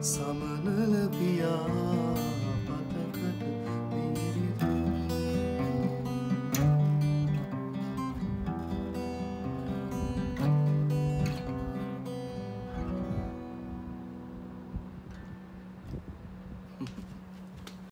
සමනල පියා